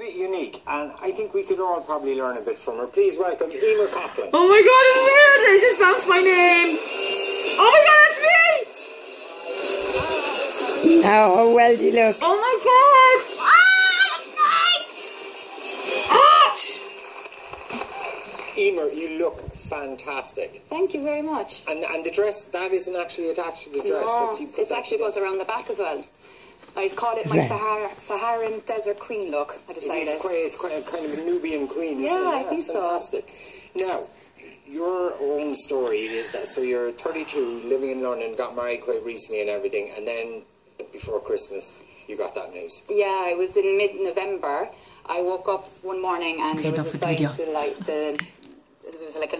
bit unique, and I think we could all probably learn a bit from her. Please welcome Eimear Coghlan. Oh my god, this is weird. They just bounced my name. Oh my god, that's me! Oh, how well do you look? Oh my god! Ah, Eimear, you look fantastic. Thank you very much. And and the dress, that isn't actually attached to the dress. No, it's you put it actually goes around the back as well. I call it my Right. Sahara, Saharan Desert Queen look. I decided. It's quite, it's quite a kind of a Nubian queen, isn't Yeah, it? I think it's so. fantastic. Now, your own story is that so you're 32, living in London, got married quite recently and everything, and then before Christmas you got that news. Yeah, it was in mid-November. I woke up one morning and Okay, there was a with the video. sign to like the. There was like a